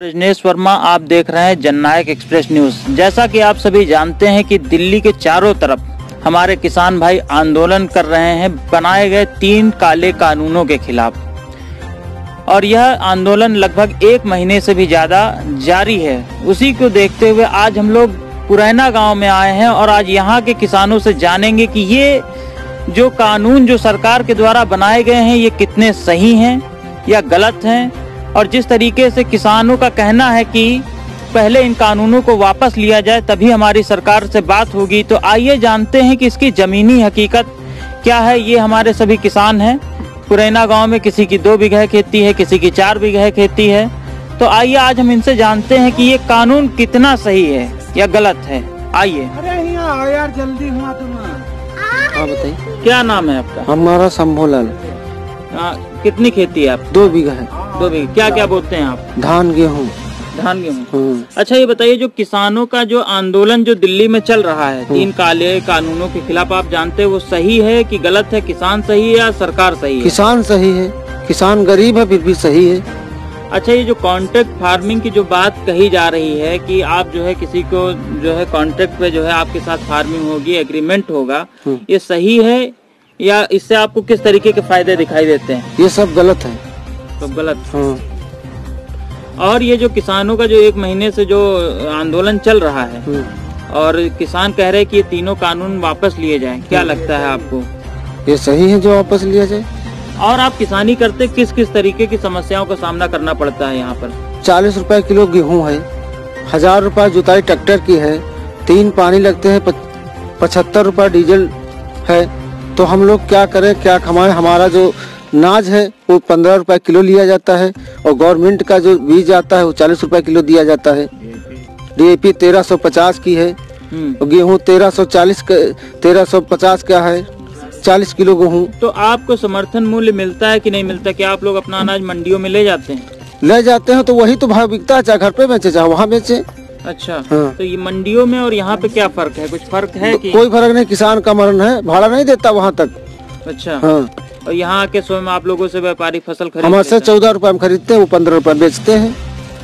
रजनेश वर्मा, आप देख रहे हैं जननायक एक्सप्रेस न्यूज़। जैसा कि आप सभी जानते हैं कि दिल्ली के चारों तरफ़ हमारे किसान भाई आंदोलन कर रहे हैं, बनाए गए तीन काले कानूनों के खिलाफ। और यह आंदोलन लगभग एक महीने से भी ज़्यादा जारी है। उसी को देखते हुए आज हम लोग पुरैना गाँव में आए हैं और आज यहाँ के किसानों से जानेंगे कि ये जो कानून जो सरकार के द्वारा बनाए गए हैं, ये कितने सही हैं या गलत हैं। और जिस तरीके से किसानों का कहना है कि पहले इन कानूनों को वापस लिया जाए तभी हमारी सरकार से बात होगी तो आइए जानते हैं कि इसकी जमीनी हकीकत क्या है। ये हमारे सभी किसान हैं। पुरैना गाँव में किसी की दो बीघा खेती है किसी की चार बीघा खेती है। तो आइए आज हम इनसे जानते हैं कि ये कानून कितना सही है या गलत है। आइए। अरे आओ यार जल्दी हुआ तुम हाँ बताइए। क्या नाम है आपका? हमारा शंभूलाल आ, कितनी खेती है आप? दो बीघा है। दो बीघा क्या क्या बोलते हैं आप? धान गेहूँ। धान गेहूँ। हम्म, अच्छा ये बताइए जो किसानों का जो आंदोलन जो दिल्ली में चल रहा है तीन काले कानूनों के खिलाफ आप जानते हैं वो सही है कि गलत है? किसान सही है या सरकार सही है? किसान सही है। किसान गरीब है फिर भी सही है। अच्छा ये जो कॉन्ट्रैक्ट फ़ार्मिंग की जो बात कही जा रही है कि आप जो है किसी को जो है कॉन्ट्रैक्ट पे जो है आपके साथ फ़ार्मिंग होगी एग्रीमेंट होगा हम्म। ये सही है या इससे आपको किस तरीके के फ़ायदे दिखाई देते हैं? ये सब गलत है। तो गलत। हाँ। और ये जो किसानों का जो एक महीने से जो आंदोलन चल रहा है हम्म, और किसान कह रहे हैं कि ये तीनों कानून वापस लिए जाएँ क्या लगता है आपको? ये सही है जो वापस लिया जाए? और आप किसानी करते किस किस तरीके की समस्याओं का सामना करना पड़ता है यहाँ पर? चालीस रुपए किलो गेहूँ है हज़ार रुपए जुताई ट्रैक्टर की है तीन पानी लगते हैं पचहत्तर रुपए डीजल है तो हम लोग क्या करें क्या कमाएँ? हमारा जो नाज है वो पंद्रह रुपए किलो लिया जाता है और गवर्नमेंट का जो बीज आता है वो चालीस रुपए किलो दिया जाता है। डीएपी तेरह सौ पचास की है हम्म। और गेहूँ तेरह सौ चालीस तेरह सौ पचास का है चालीस किलो गेहूँ। तो आपको समर्थन मूल्य मिलता है कि नहीं मिलता? कि आप लोग अपना अनाज मंडियों में ले जाते हैं? ले जाते हैं तो वही तो भाव बिकता है चाहे घर पे बेचे चाहे वहाँ बेचे। अच्छा हाँ। तो ये मंडियों में और यहाँ पे क्या फ़र्क है? कुछ फ़र्क है कि कोई फ़र्क नहीं किसान का मरण है भाड़ा नहीं देता वहाँ तक। अच्छा। हाँ। और यहाँ आके स्वयं आप लोगों से व्यापारी फ़सल खरीद हमारे से चौदह रुपए में खरीदते हैं वो पंद्रह रुपए बेचते हैं।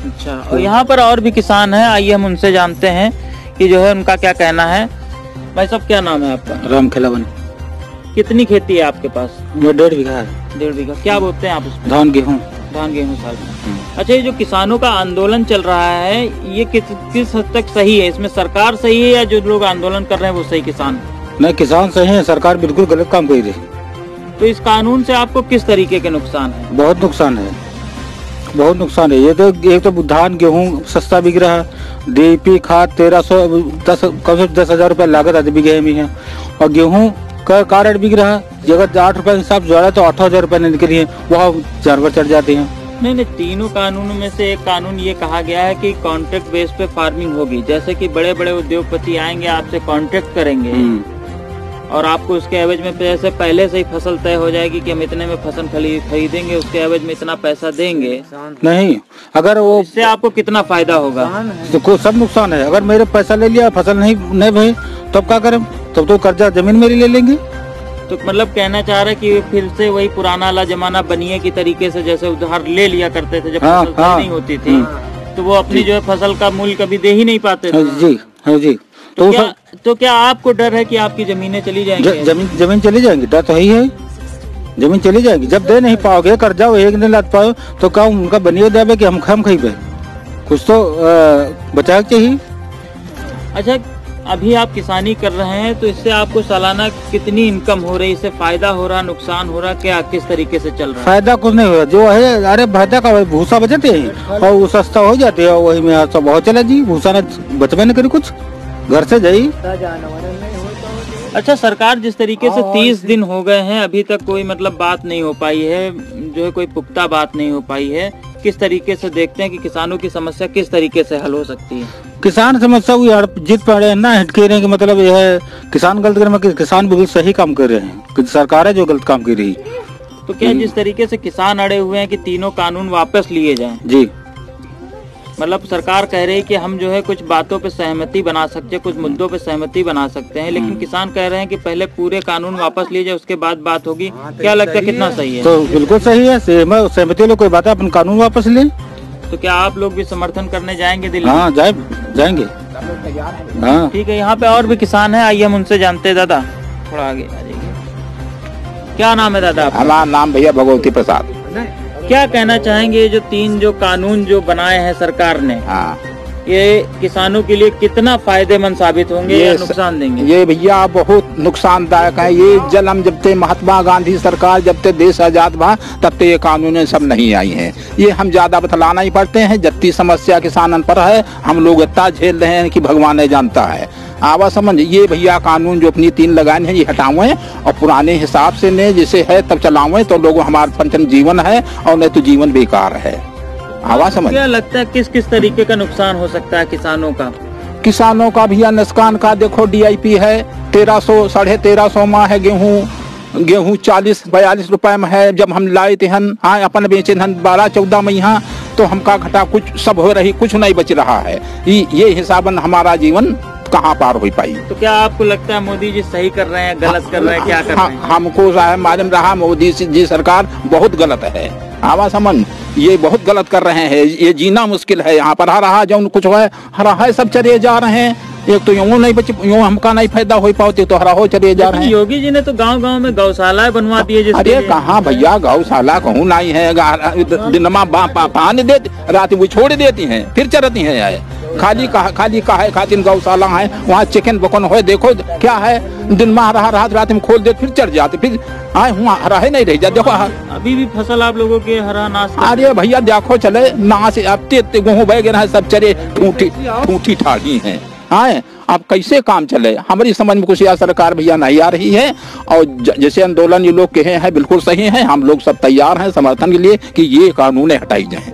अच्छा और यहाँ पर और भी किसान हैं आइए हम उनसे जानते हैं कि जो है उनका क्या कहना है। भाई साहब क्या नाम है आपका? राम खिलावन कितनी खेती है आपके पास? डेढ़ बीघा है। डेढ़ बीघा। क्या बोलते हैं आप उसमें? धान गेहूँ। धान गेहूँ साल अच्छा ये जो किसानों का आंदोलन चल रहा है ये किस किस हद तक सही है? इसमें सरकार सही है या जो लोग आंदोलन कर रहे हैं वो सही किसान? नहीं किसान सही है सरकार बिल्कुल गलत काम कर रही है। तो इस कानून से आपको किस तरीके के नुकसान है? बहुत नुकसान है। बहुत नुकसान है। ये तो एक तो धान गेहूँ सस्ता बिक रहा है। डीपी खाद तेरह सौ दस कम से कम दस हज़ार रूपए लागत आती बीघे में है और गेहूँ का का रेट बिक रहा है। अगर आठ रुपए के हिसाब से जोड़ा तो आठ हज़ार रूपए निकली है। वहाँ जानवर चढ़ जाते हैं। नहीं नहीं तीनों कानूनों में से एक कानून ये कहा गया है कि कॉन्ट्रैक्ट बेस पे फ़ार्मिंग होगी। जैसे कि बड़े बड़े उद्योगपति आएँगे आपसे कॉन्ट्रैक्ट करेंगे। और आपको उसके एवज में जैसे पहले से ही फ़सल तय हो जाएगी कि हम इतने में फ़सल खरीदेंगे उसके एवज में इतना पैसा देंगे। नहीं अगर वो इससे आपको कितना फ़ायदा होगा? तो सब नुकसान है। अगर मेरे पैसा ले लिया फ़सल नहीं नहीं भाई तब क्या करें? तब तो कर्जा ज़मीन मेरी ले लेंगे। तो मतलब कहना चाह रहे कि फिर से वही पुराना वाला जमाना बनिए की तरीके से जैसे उधार ले लिया करते थे जब हाँ, फ़सल हाँ। नहीं होती थी तो वो अपनी जो है फ़सल का मूल्य कभी दे ही नहीं पाते थे। हाँ जी हाँ जी। तो तो क्या तो क्या आपको डर है कि आपकी जमीनें चली जाएँगी? ज- ज़मीन ज़मीन चली जाएँगी डर तो है ही है। ज़मीन चली जाएगी। जब दे नहीं पाओगे कर्जा एक नहीं लाद पाओ तो क्या उनका बनिए देवे कि हम खई पे? कुछ तो बचा चाहिए। अच्छा अभी आप किसानी कर रहे हैं तो इससे आपको सालाना कितनी इनकम हो रही है? इससे फ़ायदा हो रहा नुकसान हो रहा क्या किस तरीके से चल रहा है? फ़ायदा कुछ नहीं हुआ। जो है अरे फ़ायदा का भूसा बचते हैं और वो सस्ता हो जाते है वही में सब बहुत चला जी। भूसा ने बचबे नहीं करी कुछ। घर से जाई? अच्छा सरकार जिस तरीके से तीस दिन हो गए हैं अभी तक कोई मतलब बात नहीं हो पाई है जो है कोई पुख्ता बात नहीं हो पाई है। किस तरीके से देखते हैं कि किसानों की समस्या किस तरीके से हल हो सकती है? किसान समस्या हुई यार जिद पड़े हैं ना हटके रहे हैं कि मतलब यह है किसान गलत कर रहे किसान बिल्कुल सही काम कर रहे हैं। कि सरकार है जो गलत काम कर रही तो क्या जिस तरीके से किसान अड़े हुए हैं कि तीनों कानून वापस लिए जाएँ? जी। मतलब सरकार कह रही है कि हम जो है कुछ बातों पे सहमति बना सकते हैं कुछ मुद्दों पे सहमति बना सकते हैं लेकिन किसान कह रहे हैं कि पहले पूरे कानून वापस लिए जाए उसके बाद बात होगी। क्या लगता है कितना सही है? तो बिल्कुल सही है सहमति लोग कोई बात है अपन कानून वापस लें। तो क्या आप लोग भी समर्थन करने जाएँगे दिल्ली? हाँ जाए जाएँगे। हाँ। ठीक है यहाँ पे और भी किसान है आइए हम उनसे जानते हैं दादा। थोड़ा आगे आ जाइए। क्या नाम है दादा हमारा नाम भैया भगवती प्रसाद। क्या कहना चाहेंगे जो तीन जो कानून जो बनाए हैं सरकार ने? हाँ। ये किसानों के लिए कितना फ़ायदेमंद साबित होंगे या नुकसान देंगे? ये भैया बहुत नुकसानदायक है। ये जल हम जब ते महात्मा गांधी सरकार जब ते देश आज़ाद बा तब ते ये कानून सब नहीं आई हैं। ये हम ज़्यादा बतलाना ही पड़ते हैं। जितनी समस्या किसानन पर है हम लोग इतना झेल रहे हैं कि भगवान ने जानता है। आवा समझ ये भैया कानून जो अपनी तीन लगाए हैं ये हटावे और पुराने हिसाब से ने जैसे है तब चलावे तो लोग हमारा पंचम जीवन है और नहीं तो जीवन बेकार है। आवा समझ क्या लगता है किस किस तरीके का नुकसान हो सकता है किसानों का? किसानों का भैया नुकसान का देखो डीआईपी है तेरह सौ साढ़े तेरह सौ माह है गेहूँ गेहूँ चालीस बयालीस रुपए में है जब हम लाए थे हन हाँ अपन बेचे हन बारह चौदह में यहाँ तो हमका घटा कुछ सब हो रही कुछ नहीं बच रहा है। ये ये हिसाबन हमारा जीवन कहाँ पार हो पाई? तो क्या आपको लगता है मोदी जी सही कर रहे हैं गलत कर रहे हैं क्या कर रहे हैं? हाँ, हमको मालूम रहा मोदी जी सरकार बहुत गलत है। आवा समझ ये बहुत गलत कर रहे हैं। ये जीना मुश्किल है यहाँ पर रहा जो कुछ है हरा है सब चले जा रहे हैं। एक तो यूँ नहीं बच यूँ हमका नहीं फ़ायदा हो पाते तो हरा हो चले जा रहे हैं। योगी जी ने तो गाँव गाँव में गौशाला बनवा दिए अरे कहाँ भैया गौशाला कहूँ नहीं है? गा- दिनमा पानी देती रात वो छोड़ देती हैं फिर चरती हैं खाली कहा खाली कहा है खातिर गौशाला है वहाँ चिकन बकन हो देखो क्या है दिन में रहा रात रात में खोल दे फिर चढ़ जाते फिर आए वहाँ हरा ही नहीं रह जाते देखो अभी भी फ़सल आप लोगों के हरा नाश अरे भैया देखो चले ना से अब ते ते गेहूँ बह गए सब चरे ठूठी ठूठी ठाठी हैं। आए अब कैसे काम चले? हमारी समझ में कुछ यह सरकार भैया नहीं आ रही है और जैसे आंदोलन ये लोग कहे हैं बिल्कुल सही है हम लोग सब तैयार हैं समर्थन के लिए कि ये कानून हटाई जाए।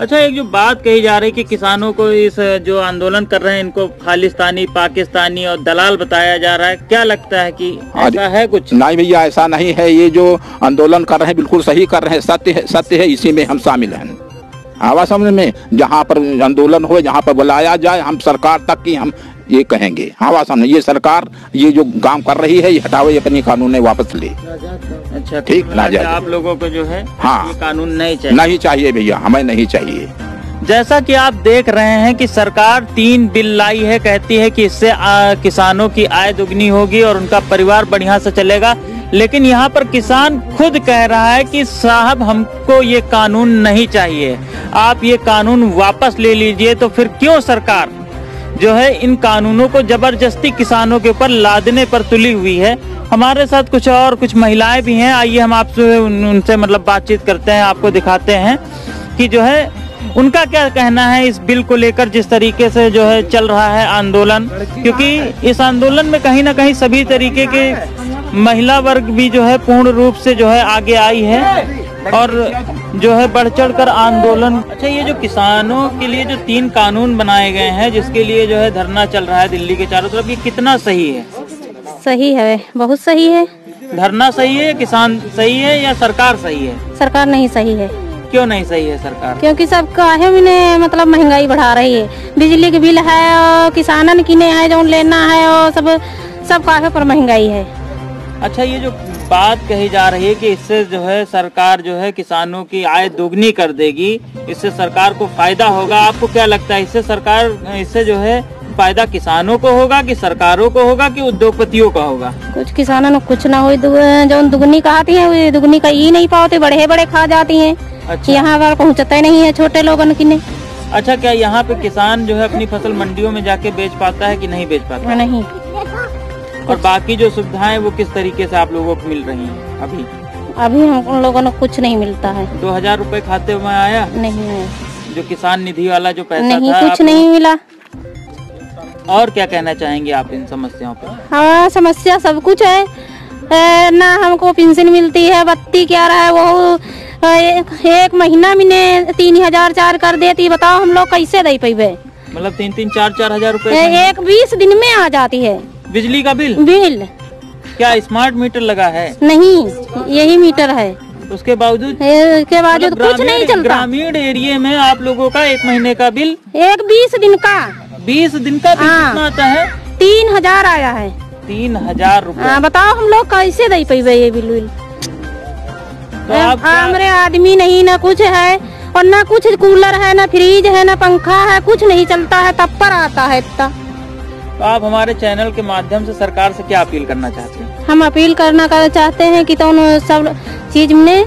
अच्छा एक जो बात कही जा रही है कि किसानों को इस जो आंदोलन कर रहे हैं इनको खालिस्तानी पाकिस्तानी और दलाल बताया जा रहा है। क्या लगता है कि ऐसा है कुछ? नहीं भैया ऐसा नहीं है। ये जो आंदोलन कर रहे हैं बिल्कुल सही कर रहे हैं। सत्य है सत्य है इसी में हम शामिल हैं। आवाज़ समझ में जहाँ पर आंदोलन हो जहाँ पर बुलाया जाए हम सरकार तक की हम ये कहेंगे। आवाज़ समझ ये सरकार ये जो काम कर रही है ये हटावे अपनी कानून वापस ले। अच्छा ठीक, तो ना जाए। आप लोगों को जो है हाँ। कानून नहीं चाहिए। नहीं चाहिए भैया हमें नहीं चाहिए। जैसा कि आप देख रहे हैं कि सरकार तीन बिल लाई है कहती है कि इससे आ, किसानों की आय दुगनी होगी और उनका परिवार बढ़िया से चलेगा। लेकिन यहाँ पर किसान खुद कह रहा है कि साहब हमको ये कानून नहीं चाहिए। आप ये कानून वापस ले लीजिए तो फिर क्यों सरकार जो है इन कानूनों को ज़बरदस्ती किसानों के ऊपर लादने पर तुली हुई है। हमारे साथ कुछ और कुछ महिलाएँ भी हैं। आइए हम आपसे उन- उनसे मतलब बातचीत करते हैं, आपको दिखाते हैं कि जो है उनका क्या कहना है इस बिल को लेकर, जिस तरीके से जो है चल रहा है आंदोलन। क्योंकि इस आंदोलन में कहीं ना कहीं सभी तरीके के महिला वर्ग भी जो है पूर्ण रूप से जो है आगे आई है। और जो है बढ़ चढ़ कर आंदोलन। अच्छा ये जो किसानों के लिए जो तीन कानून बनाए गए हैं जिसके लिए जो है धरना चल रहा है दिल्ली के चारों तरफ़ ये कितना सही है? सही है बहुत सही है। धरना सही है किसान सही है या सरकार सही है? सरकार नहीं सही है। क्यों नहीं सही है सरकार? क्योंकि सब काहे ने मतलब महँगाई बढ़ा रही है। बिजली के बिल है और किसानन किने है जो लेना है और सब सब काहे पर महँगाई है। अच्छा ये जो बात कही जा रही है कि इससे जो है सरकार जो है किसानों की आय दोगुनी कर देगी इससे सरकार को फ़ायदा होगा। आपको क्या लगता है इससे सरकार इससे जो है फ़ायदा किसानों को होगा कि सरकारों को होगा कि उद्योगपतियों का होगा? कुछ किसानों को कुछ ना हो जो दुगनी कहती है वो दुगनी का ही नहीं पाते बड़े बड़े खा जाती है। अच्छा। यहाँ पर पहुँचते नहीं है छोटे लोगन किने अच्छा क्या यहाँ पे किसान जो है अपनी फ़सल मंडियों में जाके बेच पाता है कि नहीं बेच पाता? नहीं। और बाकी जो सुविधाएँ वो किस तरीके से आप लोगों को मिल रही हैं? अभी? अभी हम उन लोगों को कुछ नहीं मिलता है। दो हज़ार रूपए खाते में आया? नहीं है। जो किसान निधि वाला जो पैसा नहीं था कुछ नहीं मिला। और क्या कहना चाहेंगे आप इन समस्याओं पर? हाँ समस्या सब कुछ है। ए, ना हमको पेंशन मिलती है बत्ती क्या रहा है वो एक महीना में तीन हज़ार चार कर देती बताओ हम लोग कैसे दे पेबे मतलब तीन तीन चार चार हज़ार रूपए एक बीस दिन में आ जाती है। बिजली का बिल? बिल। क्या स्मार्ट मीटर लगा है? नहीं यही मीटर है। उसके बावजूद? के बाद मतलब कुछ नहीं चलता। ग्रामीण एरिया में आप लोगों का एक महीने का बिल? एक बीस दिन का। बीस दिन का बिल हाँ। कितना आता है? तीन हज़ार आया है। तीन हज़ार रूपए हाँ, बताओ हम लोग कैसे दे पेबे ये बिल विल तो हमारे आदमी नहीं ना कुछ है और ना कुछ कूलर है ना फ्रिज है ना पंखा है कुछ नहीं चलता है तब पर आता है इतना। तो आप हमारे चैनल के माध्यम से सरकार से क्या अपील करना चाहते हैं? हम अपील करना कर चाहते हैं कि तो उन सब चीज़ में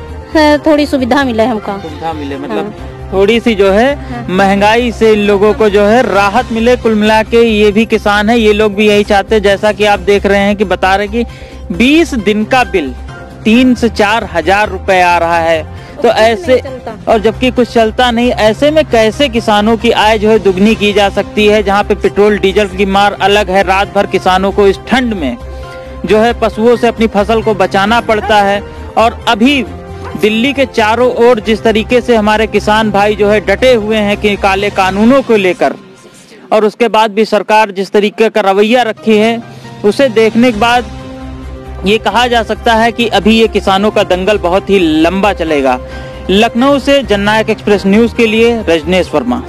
थोड़ी सुविधा मिले हमको। सुविधा मिले मतलब हाँ। थोड़ी सी जो है महँगाई से इन लोगों को जो है राहत मिले कुल मिला के ये भी किसान है ये लोग भी यही चाहते हैं जैसा कि आप देख रहे हैं कि बता रहे कि 20 दिन का बिल तीन से चार हज़ार रुपए आ रहा है। तो ऐसे और जबकि कुछ चलता नहीं ऐसे में कैसे किसानों की आय जो है दुगनी की जा सकती है जहाँ पे पेट्रोल डीजल की मार अलग है रात भर किसानों को इस ठंड में जो है पशुओं से अपनी फ़सल को बचाना पड़ता है। और अभी दिल्ली के चारों ओर जिस तरीके से हमारे किसान भाई जो है डटे हुए हैं कि काले कानूनों को लेकर और उसके बाद भी सरकार जिस तरीके का रवैया रखी है उसे देखने के बाद ये कहा जा सकता है कि अभी ये किसानों का दंगल बहुत ही लंबा चलेगा। लखनऊ से जननायक एक्सप्रेस न्यूज़ के लिए रजनेश वर्मा।